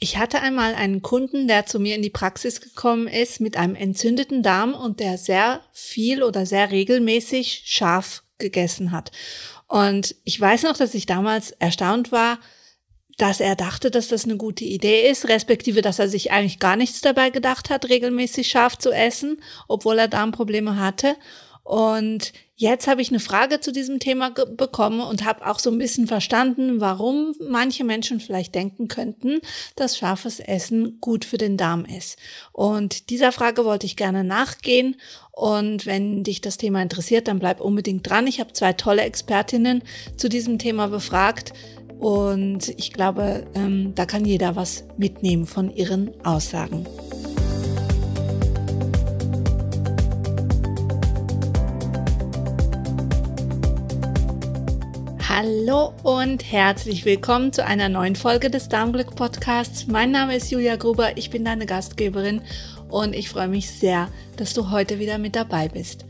Ich hatte einmal einen Kunden, der zu mir in die Praxis gekommen ist mit einem entzündeten Darm und der sehr viel oder sehr regelmäßig scharf gegessen hat. Und ich weiß noch, dass ich damals erstaunt war, dass er dachte, dass das eine gute Idee ist, respektive, dass er sich eigentlich gar nichts dabei gedacht hat, regelmäßig scharf zu essen, obwohl er Darmprobleme hatte. Und jetzt habe ich eine Frage zu diesem Thema bekommen und habe auch so ein bisschen verstanden, warum manche Menschen vielleicht denken könnten, dass scharfes Essen gut für den Darm ist. Und dieser Frage wollte ich gerne nachgehen. Und wenn dich das Thema interessiert, dann bleib unbedingt dran. Ich habe zwei tolle Expertinnen zu diesem Thema befragt. Und ich glaube, ähm, da kann jeder was mitnehmen von ihren Aussagen. Hallo und herzlich willkommen zu einer neuen Folge des Darmglück Podcasts. Mein Name ist Julia Gruber, ich bin deine Gastgeberin und ich freue mich sehr, dass du heute wieder mit dabei bist.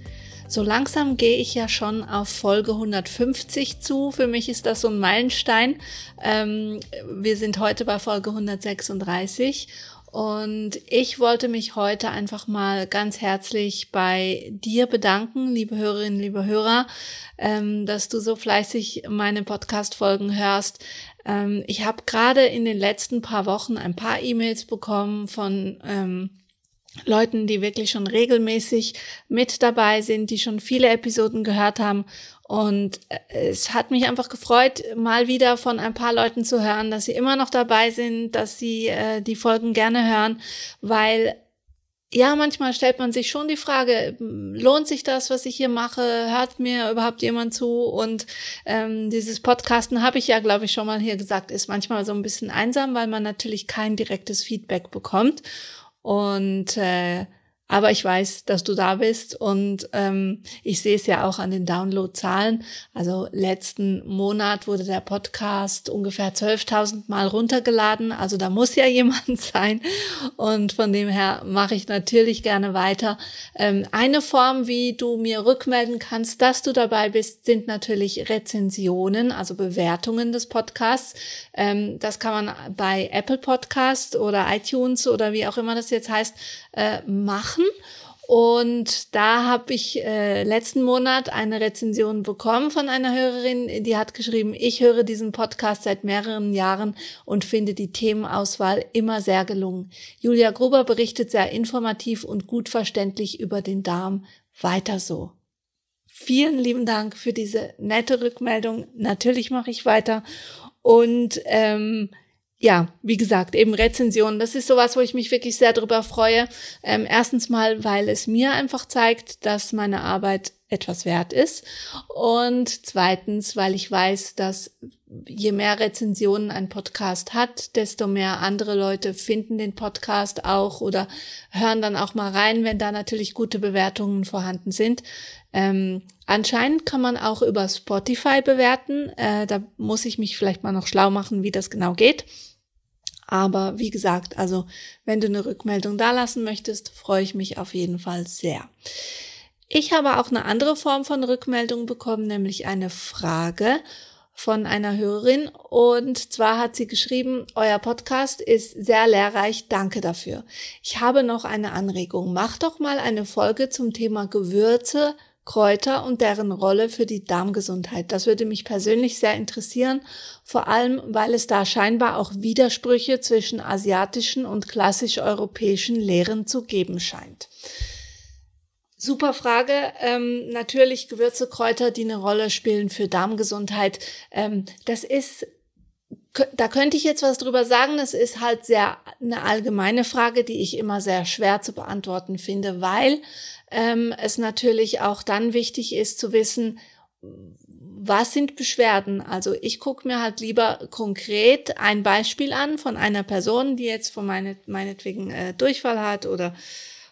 So langsam gehe ich ja schon auf Folge 150 zu. Für mich ist das so ein Meilenstein. Ähm, wir sind heute bei Folge 136 und ich wollte mich heute einfach mal ganz herzlich bei dir bedanken, liebe Hörerinnen, liebe Hörer, ähm, dass du so fleißig meine Podcast-Folgen hörst. Ähm, ich habe gerade in den letzten paar Wochen ein paar E-Mails bekommen von ähm, Leuten, die wirklich schon regelmäßig mit dabei sind, die schon viele Episoden gehört haben. Und äh, es hat mich einfach gefreut, mal wieder von ein paar Leuten zu hören, dass sie immer noch dabei sind, dass sie äh, die Folgen gerne hören, weil ja, manchmal stellt man sich schon die Frage, lohnt sich das, was ich hier mache? Hört mir überhaupt jemand zu? Und ähm, dieses Podcasten habe ich ja, glaube ich, schon mal hier gesagt, ist manchmal so ein bisschen einsam, weil man natürlich kein direktes Feedback bekommt. Und äh, aber ich weiß, dass du da bist und ähm, ich sehe es ja auch an den Downloadzahlen. Also letzten Monat wurde der Podcast ungefähr 12.000 Mal runtergeladen. Also da muss ja jemand sein und von dem her mache ich natürlich gerne weiter. Ähm, eine Form, wie du mir rückmelden kannst, dass du dabei bist, sind natürlich Rezensionen, also Bewertungen des Podcasts. Ähm, das kann man bei Apple Podcast oder iTunes oder wie auch immer das jetzt heißt äh, machen. Und da habe ich äh, letzten Monat eine Rezension bekommen von einer Hörerin, die hat geschrieben, ich höre diesen Podcast seit mehreren Jahren und finde die Themenauswahl immer sehr gelungen. Julia Gruber berichtet sehr informativ und gut verständlich über den Darm. Weiter so. Vielen lieben Dank für diese nette Rückmeldung. Natürlich mache ich weiter. Und ähm, ja, wie gesagt, eben Rezensionen. Das ist sowas, wo ich mich wirklich sehr darüber freue. Ähm, erstens mal, weil es mir einfach zeigt, dass meine Arbeit etwas wert ist. Und zweitens, weil ich weiß, dass je mehr Rezensionen ein Podcast hat, desto mehr andere Leute finden den Podcast auch oder hören dann auch mal rein, wenn da natürlich gute Bewertungen vorhanden sind. Ähm, anscheinend kann man auch über Spotify bewerten. Äh, da muss ich mich vielleicht mal noch schlau machen, wie das genau geht. Aber wie gesagt, also wenn du eine Rückmeldung da lassen möchtest, freue ich mich auf jeden Fall sehr. Ich habe auch eine andere Form von Rückmeldung bekommen, nämlich eine Frage von einer Hörerin. Und zwar hat sie geschrieben, euer Podcast ist sehr lehrreich, danke dafür. Ich habe noch eine Anregung. Mach doch mal eine Folge zum Thema Gewürze, Kräuter und deren Rolle für die Darmgesundheit. Das würde mich persönlich sehr interessieren, vor allem weil es da scheinbar auch Widersprüche zwischen asiatischen und klassisch europäischen Lehren zu geben scheint. Super Frage. Ähm, natürlich Gewürze, Kräuter, die eine Rolle spielen für Darmgesundheit. Ähm, das ist da könnte ich jetzt was drüber sagen. Das ist halt sehr eine allgemeine Frage, die ich immer sehr schwer zu beantworten finde, weil ähm, es natürlich auch dann wichtig ist zu wissen, was sind Beschwerden? Also ich gucke mir halt lieber konkret ein Beispiel an von einer Person, die jetzt von meine, meinetwegen äh, Durchfall hat oder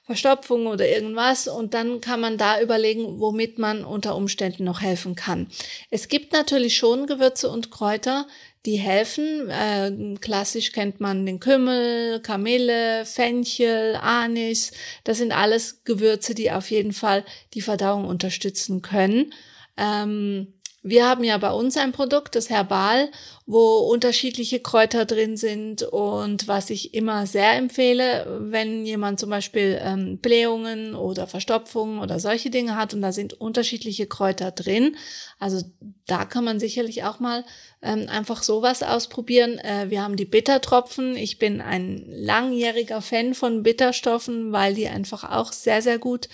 Verstopfung oder irgendwas und dann kann man da überlegen, womit man unter Umständen noch helfen kann. Es gibt natürlich schon Gewürze und Kräuter, die helfen. Äh, klassisch kennt man den Kümmel, Kamille, Fenchel, Anis. Das sind alles Gewürze, die auf jeden Fall die Verdauung unterstützen können. Ähm, Wir haben ja bei uns ein Produkt, das Herbal, wo unterschiedliche Kräuter drin sind und was ich immer sehr empfehle, wenn jemand zum Beispiel ähm, Blähungen oder Verstopfungen oder solche Dinge hat und da sind unterschiedliche Kräuter drin. Also da kann man sicherlich auch mal ähm, einfach sowas ausprobieren. Äh, wir haben die Bittertropfen. Ich bin ein langjähriger Fan von Bitterstoffen, weil die einfach auch sehr, sehr gut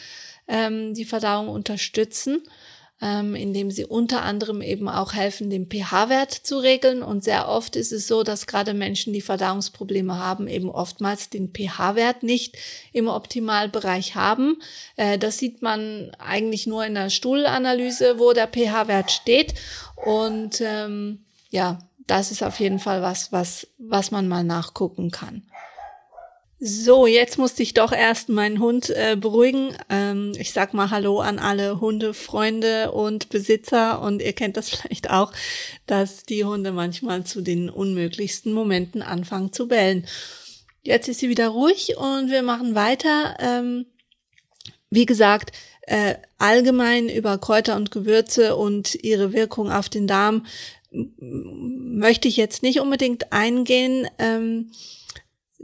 ähm, die Verdauung unterstützen ähm, indem sie unter anderem eben auch helfen, den pH-Wert zu regeln. Und sehr oft ist es so, dass gerade Menschen, die Verdauungsprobleme haben, eben oftmals den pH-Wert nicht im Optimalbereich haben. Äh, das sieht man eigentlich nur in der Stuhlanalyse, wo der pH-Wert steht. Und ähm, ja, das ist auf jeden Fall was, was, was man mal nachgucken kann. So, jetzt musste ich doch erst meinen Hund äh, beruhigen. Ähm, ich sag mal Hallo an alle Hundefreunde und Besitzer und ihr kennt das vielleicht auch, dass die Hunde manchmal zu den unmöglichsten Momenten anfangen zu bellen. Jetzt ist sie wieder ruhig und wir machen weiter. Ähm, wie gesagt, äh, allgemein über Kräuter und Gewürze und ihre Wirkung auf den Darm möchte ich jetzt nicht unbedingt eingehen. Ähm,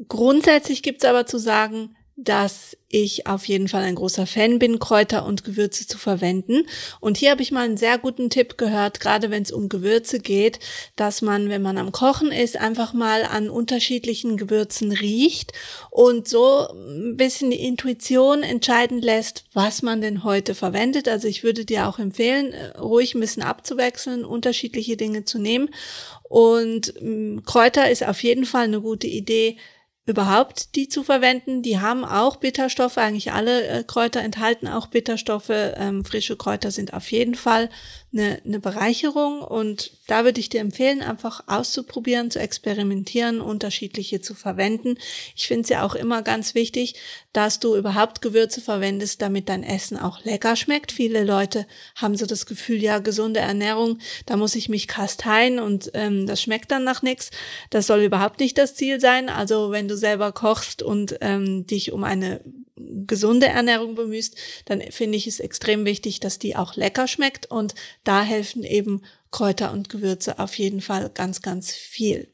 Grundsätzlich gibt's aber zu sagen, dass ich auf jeden Fall ein großer Fan bin, Kräuter und Gewürze zu verwenden. Und hier habe ich mal einen sehr guten Tipp gehört, gerade wenn es um Gewürze geht, dass man, wenn man am Kochen ist, einfach mal an unterschiedlichen Gewürzen riecht und so ein bisschen die Intuition entscheiden lässt, was man denn heute verwendet. Also ich würde dir auch empfehlen, ruhig ein bisschen abzuwechseln, unterschiedliche Dinge zu nehmen. Und mm, Kräuter ist auf jeden Fall eine gute Idee, überhaupt die zu verwenden. Die haben auch Bitterstoffe, eigentlich alle äh, Kräuter enthalten auch Bitterstoffe. Ähm, frische Kräuter sind auf jeden Fall eine, eine Bereicherung und da würde ich dir empfehlen, einfach auszuprobieren, zu experimentieren, unterschiedliche zu verwenden. Ich finde es ja auch immer ganz wichtig, dass du überhaupt Gewürze verwendest, damit dein Essen auch lecker schmeckt. Viele Leute haben so das Gefühl, ja, gesunde Ernährung, da muss ich mich kasteien und ähm, das schmeckt dann nach nichts. Das soll überhaupt nicht das Ziel sein. Also wenn du selber kochst und ähm, dich um eine gesunde Ernährung bemühst, dann finde ich es extrem wichtig, dass die auch lecker schmeckt und da helfen eben Kräuter und Gewürze auf jeden Fall ganz, ganz viel.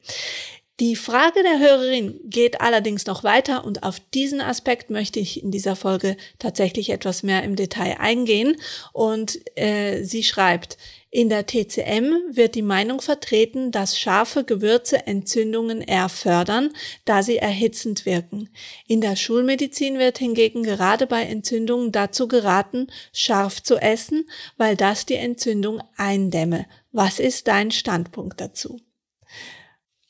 Die Frage der Hörerin geht allerdings noch weiter und auf diesen Aspekt möchte ich in dieser Folge tatsächlich etwas mehr im Detail eingehen. Und äh, sie schreibt, in der TCM wird die Meinung vertreten, dass scharfe Gewürze Entzündungen eher fördern, da sie erhitzend wirken. In der Schulmedizin wird hingegen gerade bei Entzündungen dazu geraten, scharf zu essen, weil das die Entzündung eindämme. Was ist dein Standpunkt dazu?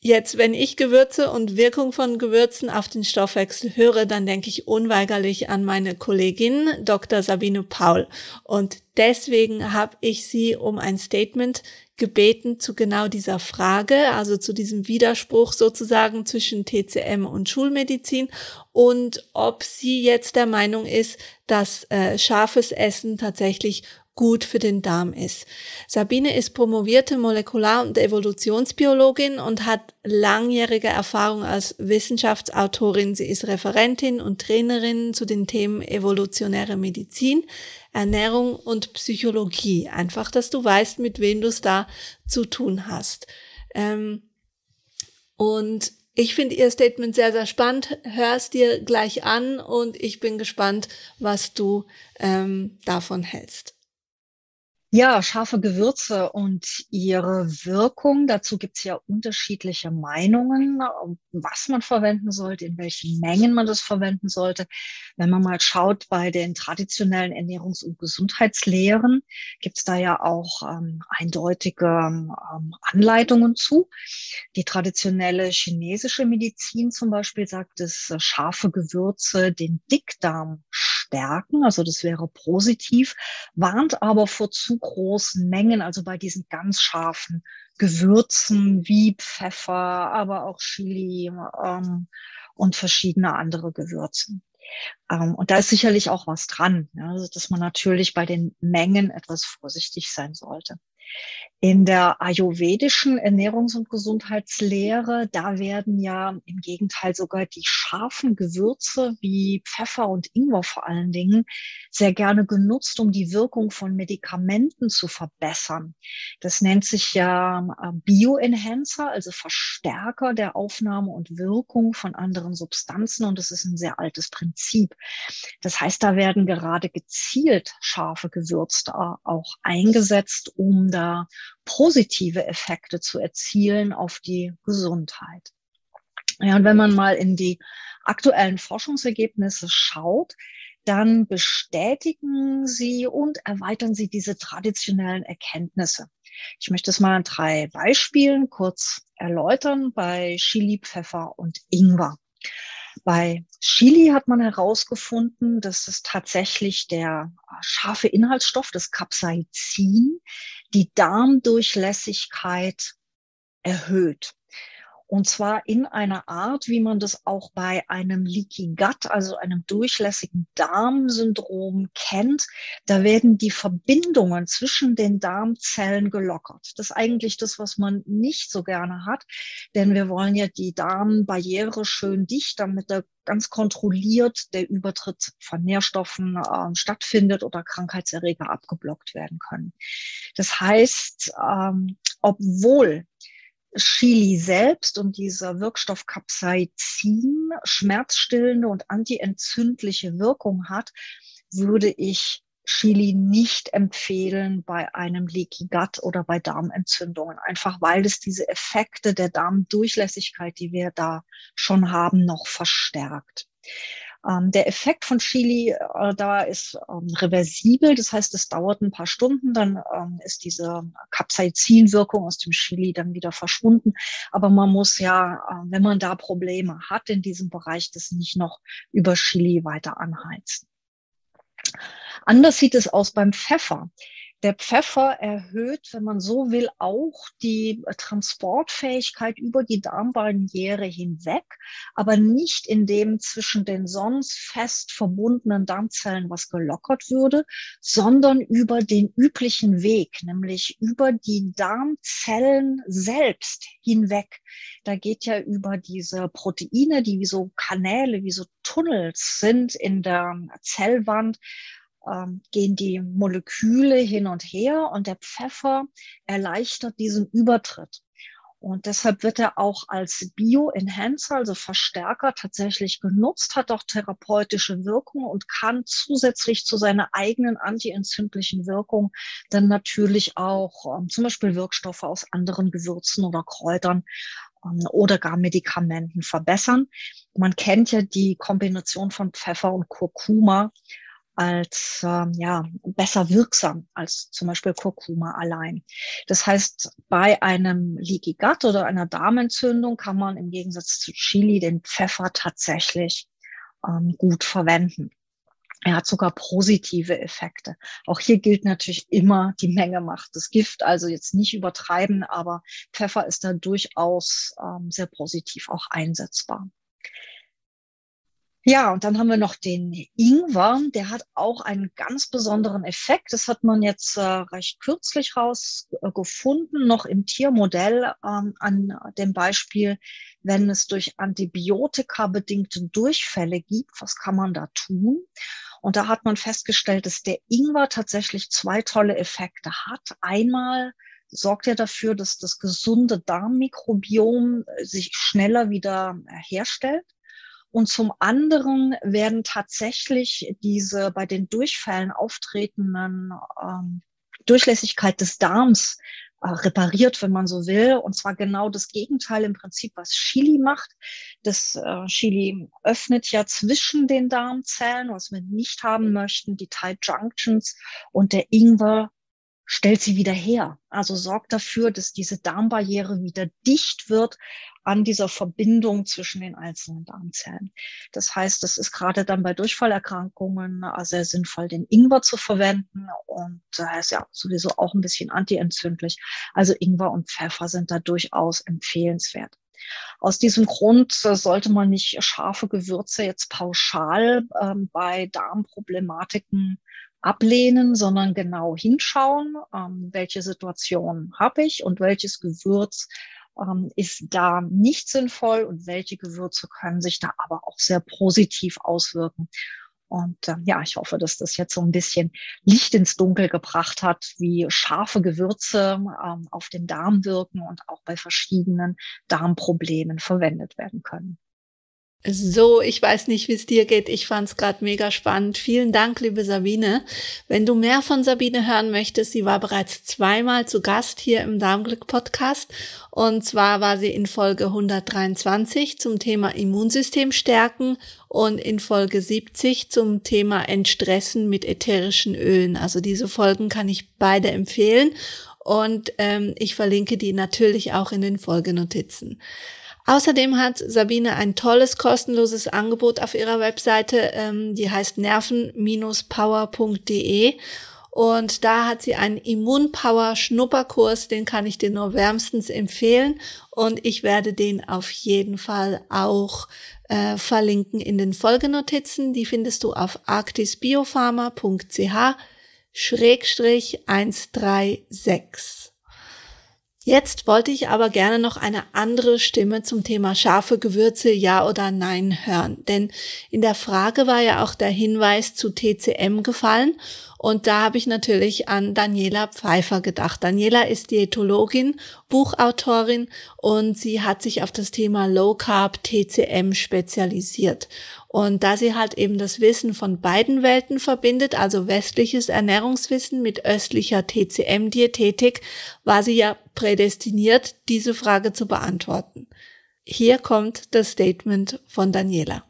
Jetzt, wenn ich Gewürze und Wirkung von Gewürzen auf den Stoffwechsel höre, dann denke ich unweigerlich an meine Kollegin Dr. Sabine Paul. Und deswegen habe ich sie um ein Statement gebeten zu genau dieser Frage, also zu diesem Widerspruch sozusagen zwischen TCM und Schulmedizin und ob sie jetzt der Meinung ist, dass äh, scharfes Essen tatsächlich gut für den Darm ist. Sabine ist promovierte Molekular- und Evolutionsbiologin und hat langjährige Erfahrung als Wissenschaftsautorin. Sie ist Referentin und Trainerin zu den Themen evolutionäre Medizin, Ernährung und Psychologie. Einfach, dass du weißt, mit wem du es da zu tun hast. Ähm, und ich finde ihr Statement sehr, sehr spannend. Hör es dir gleich an und ich bin gespannt, was du ähm, davon hältst. Ja, scharfe Gewürze und ihre Wirkung. Dazu gibt es ja unterschiedliche Meinungen, was man verwenden sollte, in welchen Mengen man das verwenden sollte. Wenn man mal schaut bei den traditionellen Ernährungs- und Gesundheitslehren, gibt es da ja auch ähm, eindeutige ähm, Anleitungen zu. Die traditionelle chinesische Medizin zum Beispiel sagt, dass scharfe Gewürze den Dickdarm stärken, also das wäre positiv, warnt aber vor zu großen Mengen, also bei diesen ganz scharfen Gewürzen wie Pfeffer, aber auch Chili ähm, und verschiedene andere Gewürze. Ähm, und da ist sicherlich auch was dran, ja, also dass man natürlich bei den Mengen etwas vorsichtig sein sollte. In der ayurvedischen Ernährungs- und Gesundheitslehre, da werden ja im Gegenteil sogar die scharfen Gewürze wie Pfeffer und Ingwer vor allen Dingen sehr gerne genutzt, um die Wirkung von Medikamenten zu verbessern. Das nennt sich ja äh, Bioenhancer, also Verstärker der Aufnahme und Wirkung von anderen Substanzen. Und das ist ein sehr altes Prinzip. Das heißt, da werden gerade gezielt scharfe Gewürze auch eingesetzt, um da positive Effekte zu erzielen auf die Gesundheit. Ja, und wenn man mal in die aktuellen Forschungsergebnisse schaut, dann bestätigen sie und erweitern sie diese traditionellen Erkenntnisse. Ich möchte es mal an drei Beispielen kurz erläutern bei Chili, Pfeffer und Ingwer. Bei Chili hat man herausgefunden, dass es tatsächlich der scharfe Inhaltsstoff, das Capsaicin, die Darmdurchlässigkeit erhöht. Und zwar in einer Art, wie man das auch bei einem Leaky Gut, also einem durchlässigen Darmsyndrom kennt. Da werden die Verbindungen zwischen den Darmzellen gelockert. Das ist eigentlich das, was man nicht so gerne hat, denn wir wollen ja die Darmbarriere schön dicht, damit da ganz kontrolliert der Übertritt von Nährstoffen äh, stattfindet oder Krankheitserreger abgeblockt werden können. Das heißt, ähm, obwohl Chili selbst und dieser Wirkstoff Capsaicin schmerzstillende und antientzündliche Wirkung hat, würde ich Chili nicht empfehlen bei einem Leaky Gut oder bei Darmentzündungen, einfach weil es diese Effekte der Darmdurchlässigkeit, die wir da schon haben, noch verstärkt. Ähm, der Effekt von Chili äh, da ist ähm, reversibel, das heißt, es dauert ein paar Stunden, dann ähm, ist diese Capsaicin-Wirkung aus dem Chili dann wieder verschwunden. Aber man muss ja, äh, wenn man da Probleme hat in diesem Bereich, das nicht noch über Chili weiter anheizen. Anders sieht es aus beim Pfeffer. Der Pfeffer erhöht, wenn man so will, auch die Transportfähigkeit über die Darmbarriere hinweg, aber nicht in dem zwischen den sonst fest verbundenen Darmzellen was gelockert würde, sondern über den üblichen Weg, nämlich über die Darmzellen selbst hinweg. Da geht ja über diese Proteine, die wie so Kanäle, wie so Tunnels sind in der Zellwand, ähm, gehen die Moleküle hin und her und der Pfeffer erleichtert diesen Übertritt. Und deshalb wird er auch als Bioenhancer, also Verstärker, tatsächlich genutzt, hat auch therapeutische Wirkung und kann zusätzlich zu seiner eigenen antientzündlichen Wirkung dann natürlich auch ähm, zum Beispiel Wirkstoffe aus anderen Gewürzen oder Kräutern ähm, oder gar Medikamenten verbessern. Man kennt ja die Kombination von Pfeffer und Kurkuma als ähm, ja, besser wirksam als zum Beispiel Kurkuma allein. Das heißt, bei einem Leaky Gut oder einer Darmentzündung kann man im Gegensatz zu Chili den Pfeffer tatsächlich ähm, gut verwenden. Er hat sogar positive Effekte. Auch hier gilt natürlich immer, die Menge macht das Gift. Also jetzt nicht übertreiben, aber Pfeffer ist da durchaus ähm, sehr positiv auch einsetzbar. Ja, und dann haben wir noch den Ingwer. Der hat auch einen ganz besonderen Effekt. Das hat man jetzt äh, recht kürzlich rausgefunden, noch im Tiermodell ähm, an dem Beispiel, wenn es durch Antibiotika bedingte Durchfälle gibt, was kann man da tun? Und da hat man festgestellt, dass der Ingwer tatsächlich zwei tolle Effekte hat. Einmal sorgt er dafür, dass das gesunde Darmmikrobiom sich schneller wieder herstellt. Und zum anderen werden tatsächlich diese bei den Durchfällen auftretenden ähm, Durchlässigkeit des Darms äh, repariert, wenn man so will. Und zwar genau das Gegenteil im Prinzip, was Chili macht. Das äh, Chili öffnet ja zwischen den Darmzellen, was wir nicht haben möchten, die Tight Junctions. Und der Ingwer stellt sie wieder her. Also sorgt dafür, dass diese Darmbarriere wieder dicht wird an dieser Verbindung zwischen den einzelnen Darmzellen. Das heißt, es ist gerade dann bei Durchfallerkrankungen äh, sehr sinnvoll, den Ingwer zu verwenden und er ist ja sowieso auch ein bisschen antientzündlich. Also Ingwer und Pfeffer sind da durchaus empfehlenswert. Aus diesem Grund äh, sollte man nicht scharfe Gewürze jetzt pauschal ähm, bei Darmproblematiken ablehnen, sondern genau hinschauen, ähm, welche Situation habe ich und welches Gewürz ähm, ist da nicht sinnvoll und welche Gewürze können sich da aber auch sehr positiv auswirken. Und äh, ja, ich hoffe, dass das jetzt so ein bisschen Licht ins Dunkel gebracht hat, wie scharfe Gewürze ähm, auf den Darm wirken und auch bei verschiedenen Darmproblemen verwendet werden können. So, ich weiß nicht, wie es dir geht. Ich fand es gerade mega spannend. Vielen Dank, liebe Sabine. Wenn du mehr von Sabine hören möchtest, sie war bereits zweimal zu Gast hier im Darmglück Podcast. Und zwar war sie in Folge 123 zum Thema Immunsystem stärken und in Folge 70 zum Thema Entstressen mit ätherischen Ölen. Also diese Folgen kann ich beide empfehlen. Und ähm, ich verlinke die natürlich auch in den Folgenotizen. Außerdem hat Sabine ein tolles kostenloses Angebot auf ihrer Webseite, ähm, die heißt nerven-power.de und da hat sie einen Immunpower Schnupperkurs, den kann ich dir nur wärmstens empfehlen und ich werde den auf jeden Fall auch äh, verlinken in den Folgenotizen. Die findest du auf arktisbiopharma.ch Schrägstrich 136. Jetzt wollte ich aber gerne noch eine andere Stimme zum Thema scharfe Gewürze ja oder nein hören. Denn in der Frage war ja auch der Hinweis zu TCM gefallen. Und da habe ich natürlich an Daniela Pfeiffer gedacht. Daniela ist Diätologin, Buchautorin und sie hat sich auf das Thema Low Carb TCM spezialisiert. Und da sie halt eben das Wissen von beiden Welten verbindet, also westliches Ernährungswissen mit östlicher TCM-Diätetik, war sie ja prädestiniert, diese Frage zu beantworten. Hier kommt das Statement von Daniela.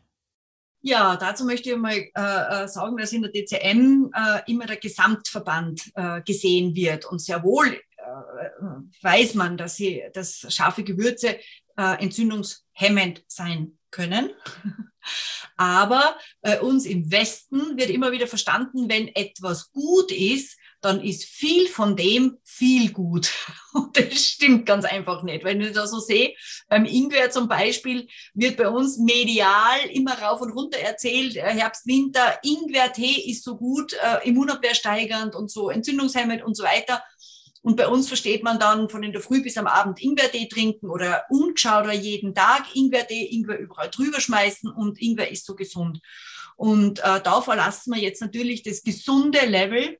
Ja, dazu möchte ich mal äh, äh sagen, dass in der DCM äh, immer der Gesamtverband äh, gesehen wird. Und sehr wohl äh, weiß man, dass, sie, dass scharfe Gewürze äh, entzündungshemmend sein können. Aber bei uns im Westen wird immer wieder verstanden, wenn etwas gut ist, dann ist viel von dem viel gut. Und das stimmt ganz einfach nicht. Wenn ich das so sehe, beim Ingwer zum Beispiel wird bei uns medial immer rauf und runter erzählt, äh, Herbst, Winter, Ingwertee ist so gut, äh, Immunabwehr steigernd und so entzündungshemmend und so weiter. Und bei uns versteht man dann von in der Früh bis am Abend Ingwertee trinken oder ungeschaut oder jeden Tag Ingwertee, Ingwer überall drüber schmeißen und Ingwer ist so gesund. Und äh, da verlassen wir jetzt natürlich das gesunde Level.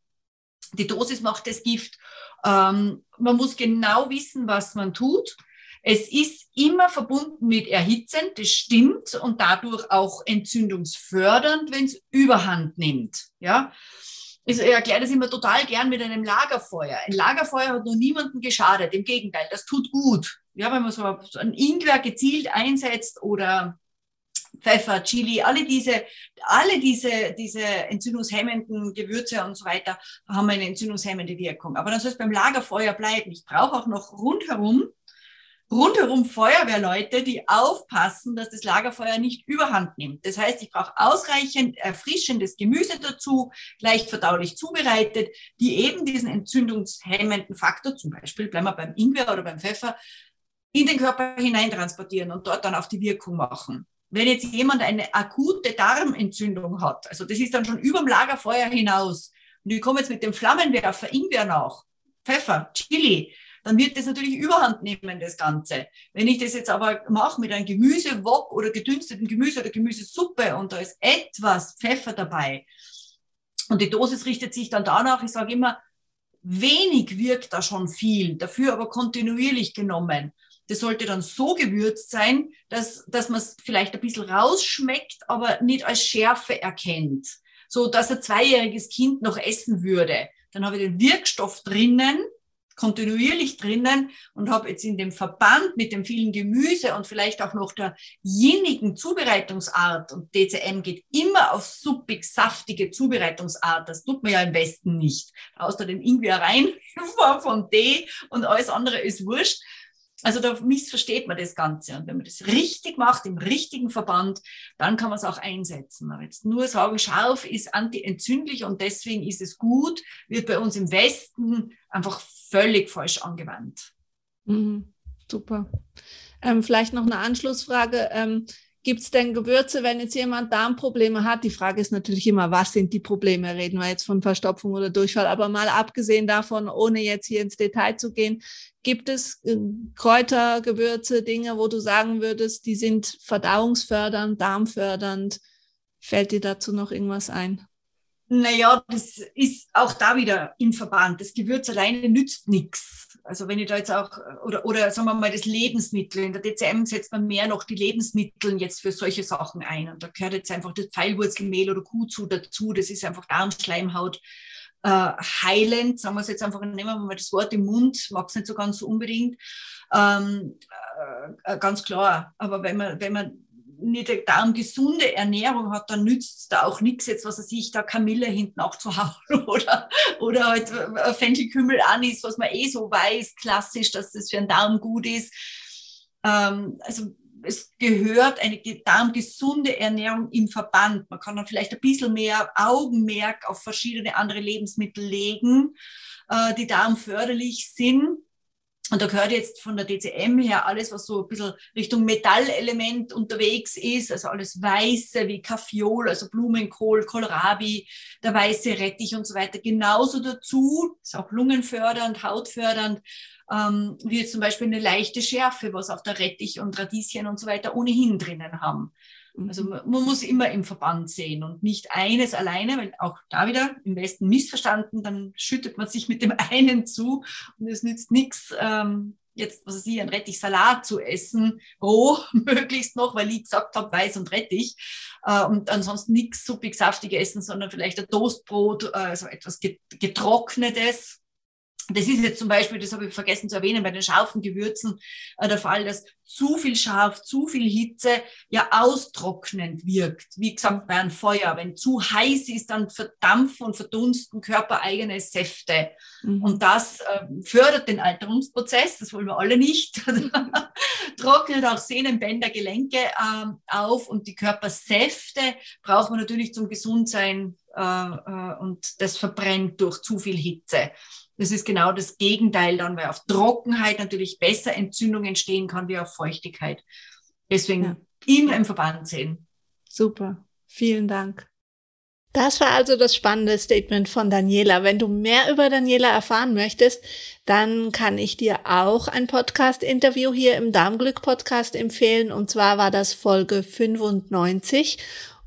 Die Dosis macht das Gift. Ähm, man muss genau wissen, was man tut. Es ist immer verbunden mit Erhitzen, das stimmt, und dadurch auch entzündungsfördernd, wenn es Überhand nimmt. Ja, ich erkläre das immer total gern mit einem Lagerfeuer. Ein Lagerfeuer hat noch niemandem geschadet. Im Gegenteil, das tut gut. Ja, wenn man so ein Ingwer gezielt einsetzt oder Pfeffer, Chili, alle diese, alle diese, diese entzündungshemmenden Gewürze und so weiter haben eine entzündungshemmende Wirkung. Aber dann soll es beim Lagerfeuer bleiben. Ich brauche auch noch rundherum rundherum Feuerwehrleute, die aufpassen, dass das Lagerfeuer nicht überhand nimmt. Das heißt, ich brauche ausreichend erfrischendes Gemüse dazu, leicht verdaulich zubereitet, die eben diesen entzündungshemmenden Faktor, zum Beispiel bleiben wir beim Ingwer oder beim Pfeffer, in den Körper hineintransportieren und dort dann auch die Wirkung machen. Wenn jetzt jemand eine akute Darmentzündung hat, also das ist dann schon über dem Lagerfeuer hinaus, und ich komme jetzt mit dem Flammenwerfer Ingwer nach, Pfeffer, Chili, dann wird das natürlich überhand nehmen, das Ganze. Wenn ich das jetzt aber mache mit einem Gemüsewok oder gedünsteten Gemüse oder Gemüsesuppe und da ist etwas Pfeffer dabei und die Dosis richtet sich dann danach, ich sage immer, wenig wirkt da schon viel, dafür aber kontinuierlich genommen. Das sollte dann so gewürzt sein, dass, dass man es vielleicht ein bisschen rausschmeckt, aber nicht als Schärfe erkennt. So dass ein zweijähriges Kind noch essen würde. Dann habe ich den Wirkstoff drinnen, kontinuierlich drinnen und habe jetzt in dem Verband mit dem vielen Gemüse und vielleicht auch noch der jinnigen Zubereitungsart und DCM geht immer auf suppig, saftige Zubereitungsart. Das tut man ja im Westen nicht. Außer den Ingwer rein von Tee und alles andere ist wurscht. Also da missversteht man das Ganze. Und wenn man das richtig macht, im richtigen Verband, dann kann man es auch einsetzen. Aber jetzt nur sagen, scharf ist antientzündlich und deswegen ist es gut, wird bei uns im Westen einfach völlig falsch angewandt. Mhm, super. Ähm, vielleicht noch eine Anschlussfrage. Ähm, Gibt es denn Gewürze, wenn jetzt jemand Darmprobleme hat? Die Frage ist natürlich immer, was sind die Probleme? Reden wir jetzt von Verstopfung oder Durchfall? Aber mal abgesehen davon, ohne jetzt hier ins Detail zu gehen, gibt es äh, Kräuter, Gewürze, Dinge, wo du sagen würdest, die sind verdauungsfördernd, darmfördernd? Fällt dir dazu noch irgendwas ein? Naja, das ist auch da wieder im Verband. Das Gewürz alleine nützt nichts. Also wenn ich da jetzt auch, oder, oder sagen wir mal das Lebensmittel, in der DCM setzt man mehr noch die Lebensmittel jetzt für solche Sachen ein. Und da gehört jetzt einfach das Pfeilwurzelmehl oder Kuhzu dazu. Das ist einfach Darmschleimhaut äh, heilend, sagen wir es jetzt einfach, nehmen wir mal das Wort im Mund, mag es nicht so ganz unbedingt. Ähm, äh, äh ganz klar. Aber wenn man, wenn man nicht eine gesunde Ernährung hat, dann nützt da auch nichts jetzt, was weiß ich, da Kamille hinten auch zu hauen oder, oder halt äh, Fenchelkümmel Anis, was man eh so weiß, klassisch, dass das für einen Darm gut ist. Ähm, also es gehört eine darmgesunde Ernährung im Verband. Man kann dann vielleicht ein bisschen mehr Augenmerk auf verschiedene andere Lebensmittel legen, äh, die darmförderlich sind. Und da gehört jetzt von der DCM her alles, was so ein bisschen Richtung Metallelement unterwegs ist, also alles Weiße wie Kaffeeol, also Blumenkohl, Kohlrabi, der weiße Rettich und so weiter, genauso dazu, ist auch lungenfördernd, hautfördernd, ähm, wie jetzt zum Beispiel eine leichte Schärfe, was auch der Rettich und Radieschen und so weiter ohnehin drinnen haben. Also mhm. man muss immer im Verband sehen und nicht eines alleine, weil auch da wieder im Westen missverstanden, dann schüttet man sich mit dem einen zu und es nützt nichts, ähm, jetzt, was weiß ich, ein Rettichsalat zu essen, roh möglichst noch, weil ich gesagt habe, Weiß und Rettich äh, und ansonsten nichts suppig saftig essen, sondern vielleicht ein Toastbrot, äh, also etwas getrocknetes, das ist jetzt zum Beispiel, das habe ich vergessen zu erwähnen, bei den scharfen Gewürzen äh, der Fall, dass zu viel Scharf, zu viel Hitze ja austrocknend wirkt. Wie gesagt, bei einem Feuer. Wenn zu heiß ist, dann verdampfen und verdunsten körpereigene Säfte. Mhm. Und das äh, fördert den Alterungsprozess, das wollen wir alle nicht. Trocknet auch Sehnenbänder, Gelenke äh, auf und die Körpersäfte braucht man natürlich zum Gesundsein äh, und das verbrennt durch zu viel Hitze. Das ist genau das Gegenteil dann, weil auf Trockenheit natürlich besser Entzündung entstehen kann wie auf Feuchtigkeit. Deswegen ja. immer im Verband sehen. Super. Vielen Dank. Das war also das spannende Statement von Daniela. Wenn du mehr über Daniela erfahren möchtest, dann kann ich dir auch ein Podcast-Interview hier im Darmglück-Podcast empfehlen. Und zwar war das Folge 95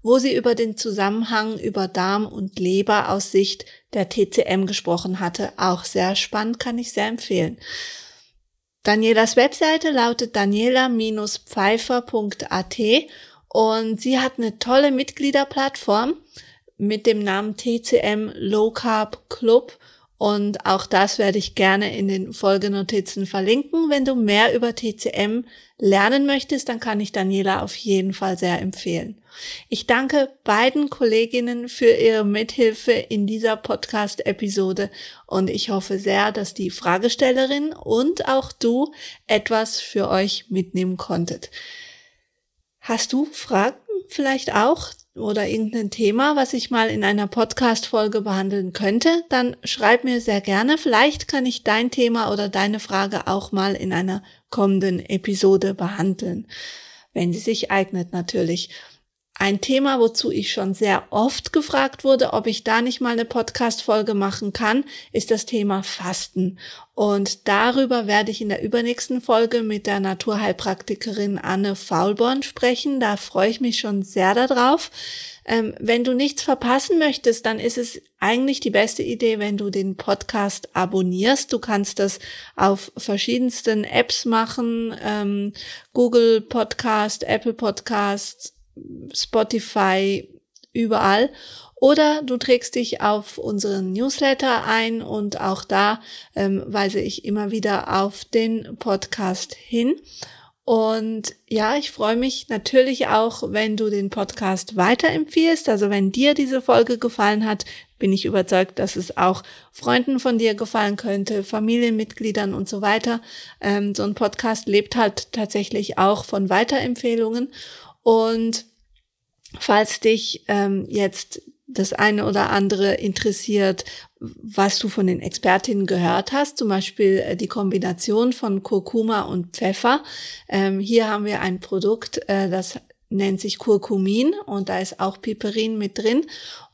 wo sie über den Zusammenhang über Darm und Leber aus Sicht der TCM gesprochen hatte. Auch sehr spannend, kann ich sehr empfehlen. Danielas Webseite lautet daniela-pfeifer.at und sie hat eine tolle Mitgliederplattform mit dem Namen TCM Low Carb Club und auch das werde ich gerne in den Folgenotizen verlinken. Wenn du mehr über TCM lernen möchtest, dann kann ich Daniela auf jeden Fall sehr empfehlen. Ich danke beiden Kolleginnen für ihre Mithilfe in dieser Podcast-Episode und ich hoffe sehr, dass die Fragestellerin und auch du etwas für euch mitnehmen konntet. Hast du Fragen vielleicht auch oder irgendein Thema, was ich mal in einer Podcast-Folge behandeln könnte, dann schreib mir sehr gerne. Vielleicht kann ich dein Thema oder deine Frage auch mal in einer kommenden Episode behandeln. Wenn sie sich eignet natürlich. Ein Thema, wozu ich schon sehr oft gefragt wurde, ob ich da nicht mal eine Podcast-Folge machen kann, ist das Thema Fasten. Und darüber werde ich in der übernächsten Folge mit der Naturheilpraktikerin Anne Faulborn sprechen. Da freue ich mich schon sehr darauf. Ähm, wenn du nichts verpassen möchtest, dann ist es eigentlich die beste Idee, wenn du den Podcast abonnierst. Du kannst das auf verschiedensten Apps machen, ähm, Google Podcast, Apple Podcast, Spotify, überall. Oder du trägst dich auf unseren Newsletter ein und auch da ähm, weise ich immer wieder auf den Podcast hin. Und ja, ich freue mich natürlich auch, wenn du den Podcast weiterempfiehlst. Also wenn dir diese Folge gefallen hat, bin ich überzeugt, dass es auch Freunden von dir gefallen könnte, Familienmitgliedern und so weiter. Ähm, so ein Podcast lebt halt tatsächlich auch von Weiterempfehlungen. Und falls dich ähm, jetzt das eine oder andere interessiert, was du von den Expertinnen gehört hast, zum Beispiel äh, die Kombination von Kurkuma und Pfeffer. Ähm, hier haben wir ein Produkt, äh, das nennt sich Kurkumin und da ist auch Piperin mit drin.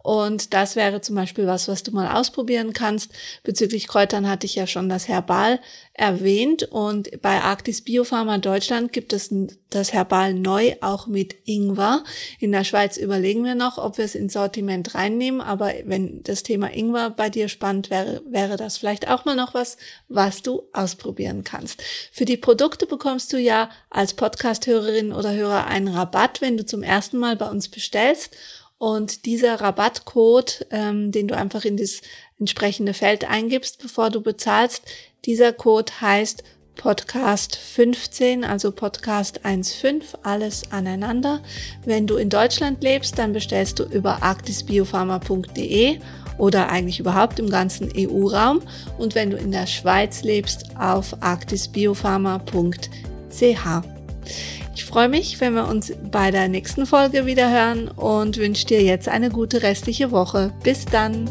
Und das wäre zum Beispiel was, was du mal ausprobieren kannst. Bezüglich Kräutern hatte ich ja schon das Herbal erwähnt. Und bei Arctis Biopharma Deutschland gibt es das Herbal neu auch mit Ingwer. In der Schweiz überlegen wir noch, ob wir es ins Sortiment reinnehmen. Aber wenn das Thema Ingwer bei dir spannend wäre, wäre das vielleicht auch mal noch was, was du ausprobieren kannst. Für die Produkte bekommst du ja als Podcast-Hörerin oder Hörer einen Rabatt, wenn du zum ersten Mal bei uns bestellst. Und dieser Rabattcode, ähm, den du einfach in das entsprechende Feld eingibst, bevor du bezahlst, dieser Code heißt Podcast 15, also Podcast 15, alles aneinander. Wenn du in Deutschland lebst, dann bestellst du über arktisbiopharma.de oder eigentlich überhaupt im ganzen EU-Raum. Und wenn du in der Schweiz lebst, auf arktisbiopharma.ch. Ich freue mich, wenn wir uns bei der nächsten Folge wieder hören und wünsche dir jetzt eine gute restliche Woche. Bis dann!